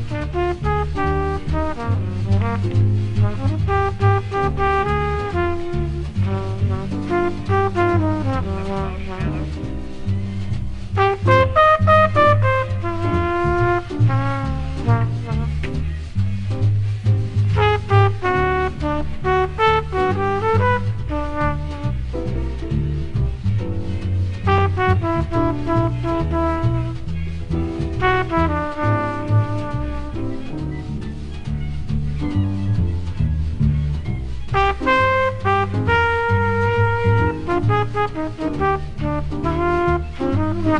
Thank you.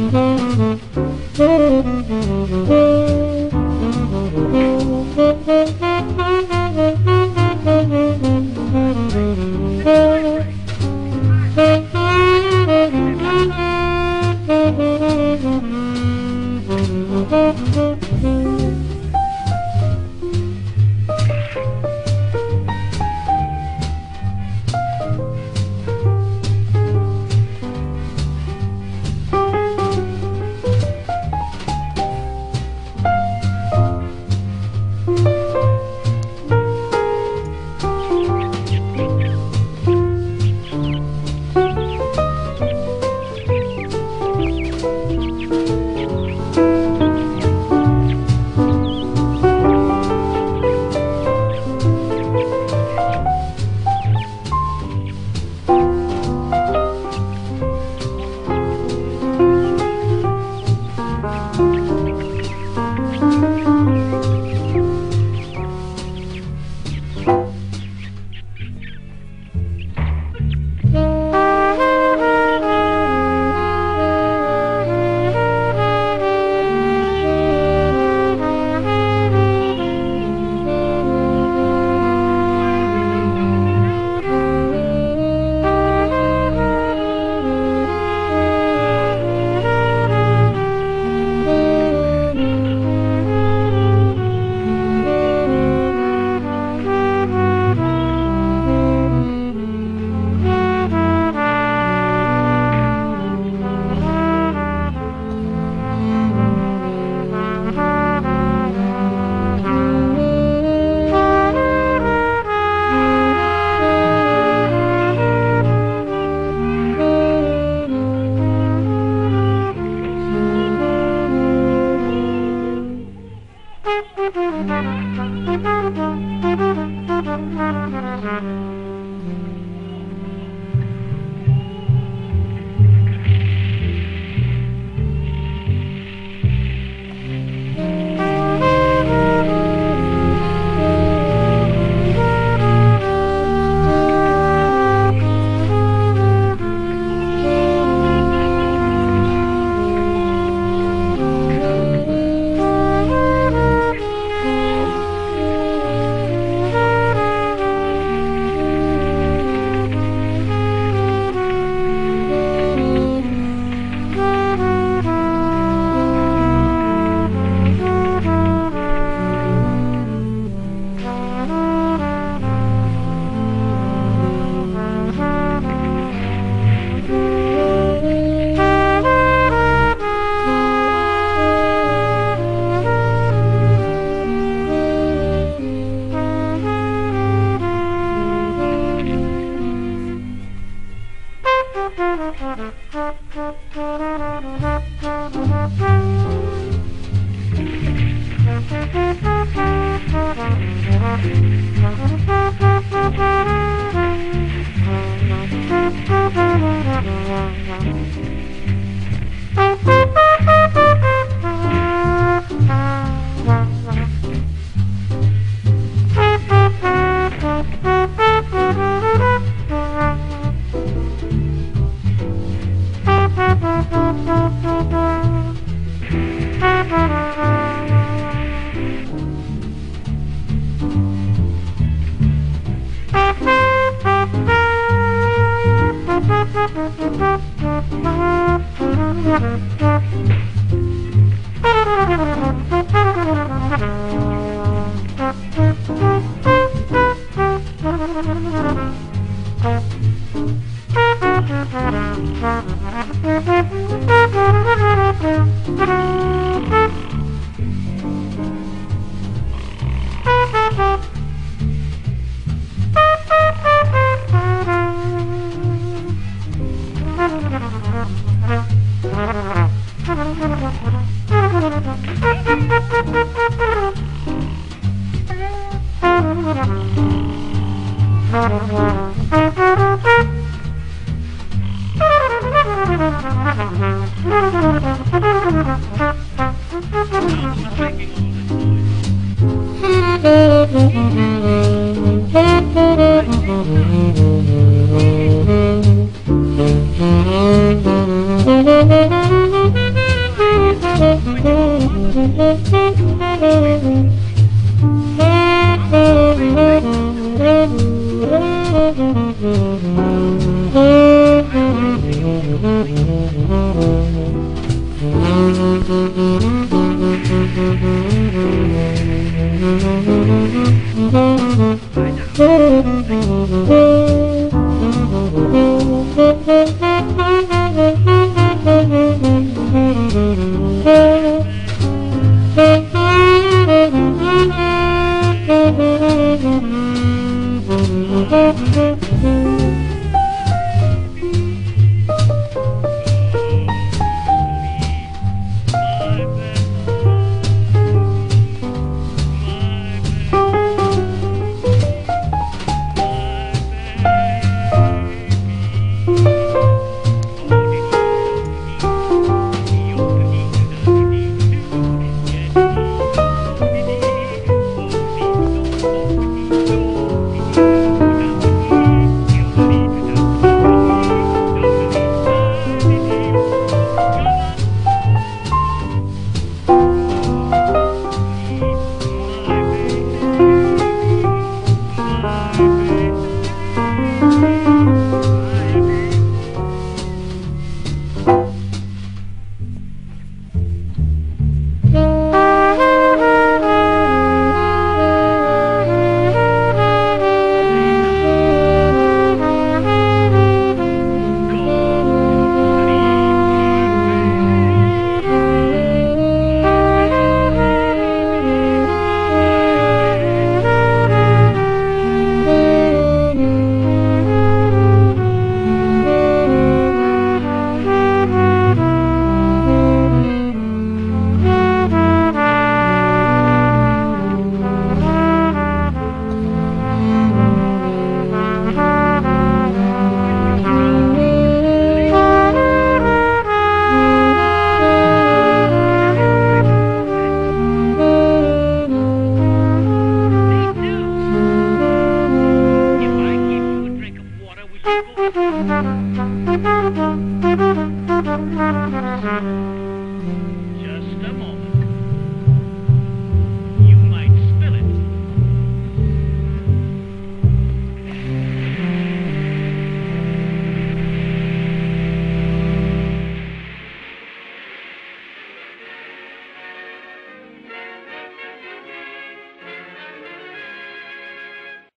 If I Thank you. Give you a drink of water, will you